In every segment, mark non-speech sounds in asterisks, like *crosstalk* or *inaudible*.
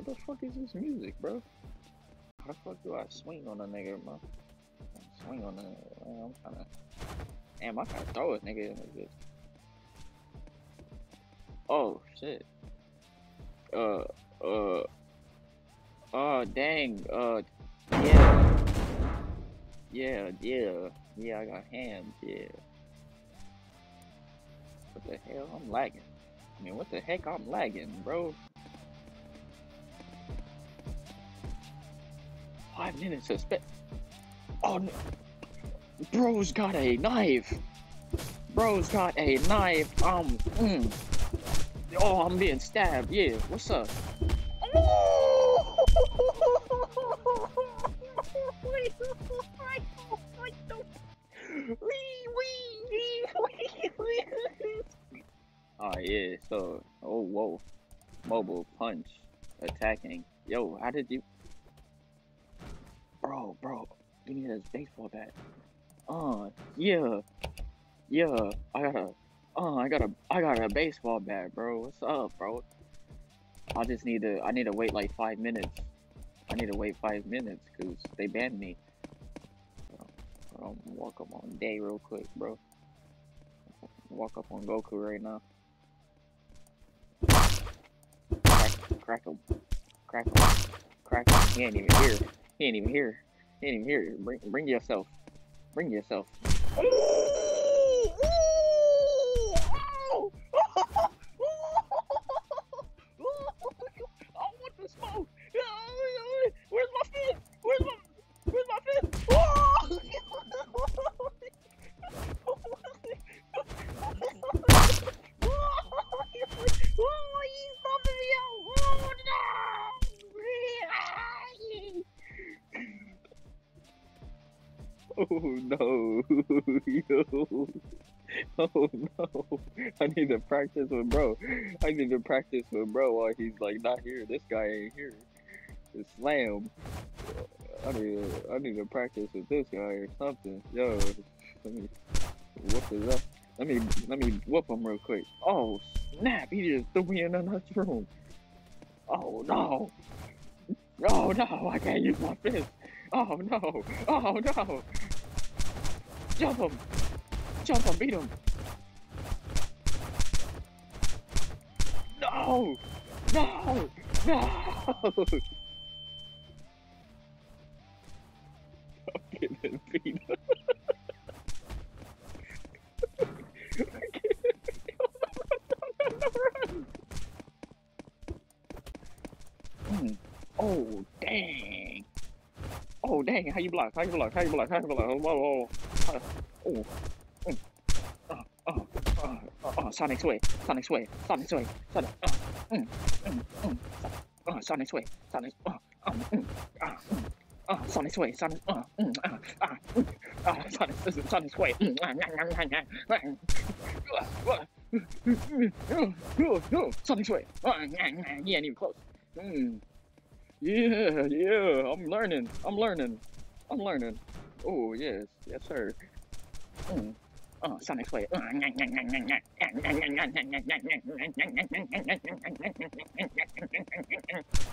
What the fuck is this music, bro? How the fuck do I swing on a nigga, bro? Swing on a man, I'm trying to. Damn, I gotta throw it, nigga. In the vis. Oh shit. Uh, uh. Oh dang. Uh, yeah. Yeah, yeah, yeah. I got hands. Yeah. What the hell? I'm lagging. I mean, what the heck? I'm lagging, bro. Five minutes suspect. Oh no. Bro's got a knife. Bro's got a knife. Um. Mm. Oh, I'm being stabbed. Yeah. What's up? Oh yeah. So. Oh whoa. Mobile punch attacking. Yo, how did you? Bro, bro, give me this baseball bat. Uh, yeah, yeah. I got a, uh, I got a, I got a baseball bat, bro. What's up, bro? I just need to, I need to wait like five minutes. I need to wait five minutes because they banned me. I'm walk up on day real quick, bro. Walk up on Goku right now. Crack, crack him, crack him, crack him. He ain't even here. He ain't even here. He ain't even here. Bring, bring yourself. Bring yourself. *laughs* no, yo. *laughs* Oh no. I need to practice with bro. I need to practice with bro while he's like not here. This guy ain't here. It's slam. I need to, I need to practice with this guy or something. Yo, let me whoop his up. Let me let me whoop him real quick. Oh snap! He just threw me in another room. Oh no! Oh no! I can't use my fist. Oh no! Oh no! Jump him! Jump him! Beat him! No! No! No! I'm beat. Mm. Oh, dang. Oh, dang. How you block? How you block? How you block? How you block? Whoa, whoa, whoa. Oh. Mm. Uh, uh, uh, uh, uh, Sonic Sway. Sonic Sway. Sonic Sway. Sonic. Uh, mm, mm, mm. Uh, Sonic Sway. Sonic. Uh, uh, mm, uh, mm. Uh, Sonic Sway. Sonic. Uh, mm, uh, uh, mm, uh, Sonic. Sonic Sway. Mm, uh, nah, nah, nah, nah, nah. Uh, uh, no, no, no, Sonic Sway. Uh, nah, nah, he ain't even close. Mm. Yeah, yeah, I'm learning. I'm learning. I'm learning. Oh, yes, yes, sir. Mm. Oh, Sonic Sway. *laughs*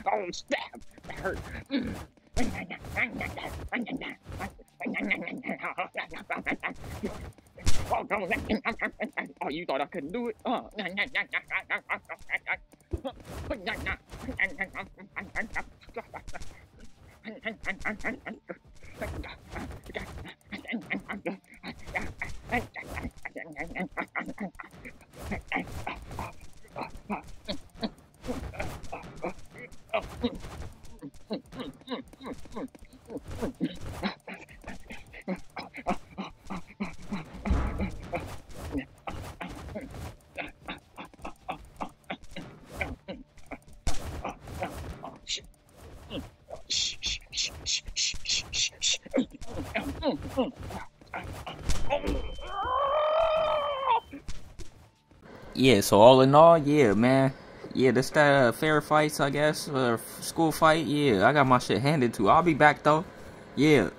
Oh, stab! That hurt. *laughs* Oh, you thought I couldn't do it? Oh. Yeah, so all in all, yeah, man. Yeah, this that uh, fair fights, I guess, uh, school fight. Yeah, I got my shit handed to. I'll be back though. Yeah.